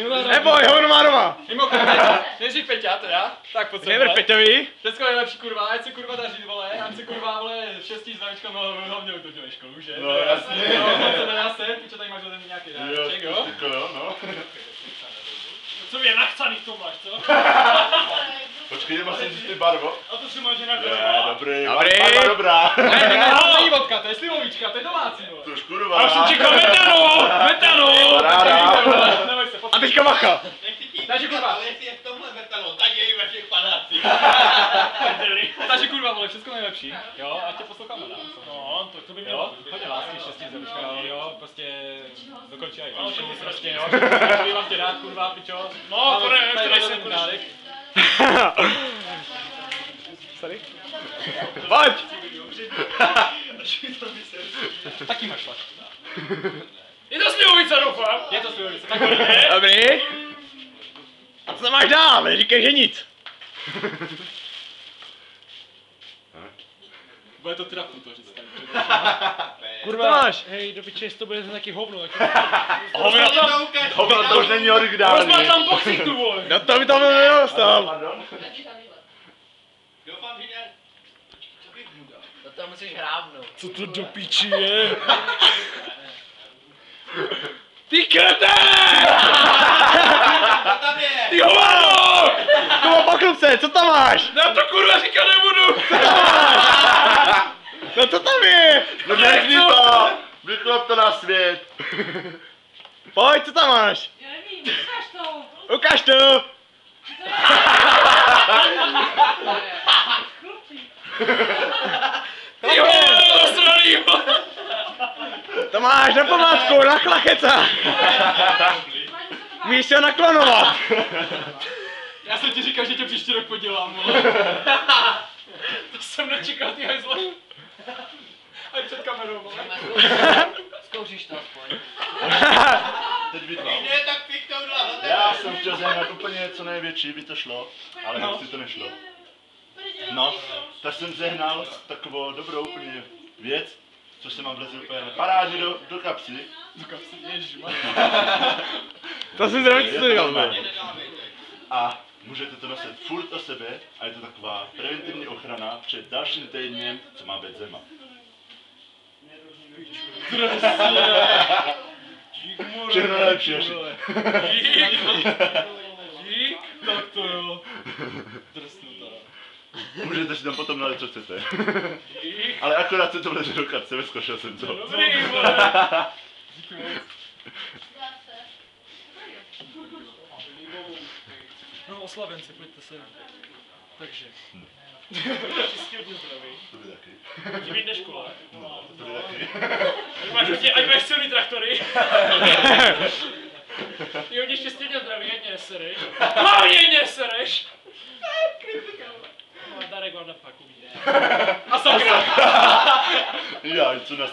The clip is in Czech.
Neboj, hovno má doma. Mimochodem, nejdřív Peťa teda, tak pojď sem, Never. Peťovi. Všecko je lepší kurva, ať se kurva daří, vole, ať se kurva, vole, šestý značka, no hlavně utočili školu, že? No, jasně. Jo, to nedá se, pičo, tady máš ode mě nějaký dáreček, jo? Jako jo, no. Co je nachcaný v tom máš, co? Počkej, jdeme si říct ty barvo. A to si máš na Je, dobrý, Dobrý. barva dobrá. Ne, ne, ne, to není vodka, to je slivovička, to je domácí, vole. To už kurva. A jsem čekal metano! Metano! Paráda. Neboj se, A pojď. Teďka macha. Takže kurva, Ale jestli je v tomhle metalon, tak je i ve všech panácích. takže kurva, vole, všechno nejlepší, jo, ať tě posloucháme dál. No, to, to by Jo, mělo. hodně lásky, štěstí, zdravíčka, jo, prostě dokončí aj No, vaši, to prostě, jo, mám tě rád, kurva, pičo. No, to ne, ještě nejsem konečně. Sorry. Pojď. Taky máš fakt. To slivovice, doufám. Je to slivovice, tak je? Dobrý. A co máš dál? Neříkej, že nic. Bude to trapu to říct to máš? Hej, do piče, to bude taky hovno, tak Hovno tam. Hovno to už není originální. Rozmát tam boxy, tu vole. No to by to nedostal. Pardon? Doufám, že ne. To tam musíš hrávnout. Co to do piči je? Ty krete! Ty hovado! Kubo poklubce, co tam máš? Já to kurva říkat nebudu. No co tam je? No nechni to! Vyklop to na svět. Pojď, co tam máš? Já nevím, ukáž to. Ukaž to. Chlupí. Ty vole, zasraný, vole. To máš na památku, na chlacheca. Víš se naklonovat. Já jsem ti říkal, že tě příští rok podělám. To jsem nečekal, ty hajzle. A před kamerou, vole. Zkouříš to aspoň. Teď vyklop. Ne, tak pik to. Já jsem chtěl zajímat úplně co největší, by to šlo, ale no. si to nešlo. No, tak jsem zehnal takovou dobrou úplně věc, což se mám vleze úplně parádně do, do kapsy. Do kapsy, ježišmar. To si zrovna to. A můžete to nosit furt o sebe a je to taková preventivní ochrana před dalším týdnem, co má být zima. Všechno nejlepší, Joši. Dík. Dík. Tak to jo. Drsnu to. Můžete si tam potom nalít, co chcete. Ale akorát se to vleze do kapse, vyzkoušel jsem to. Dobrý, vole. Díky moc. No, oslavenci, pojďte se. Takže. Čistě hodně zdraví. To by taky. Ti vyjde škola. No, to by taky. Ať máš, hodně, ať máš silný traktory. Ty hodně štěstí hodně zdraví, ať nesereš. Hlavně nesereš. No, a Darek vám na paku vyjde. A sakra. Já, co na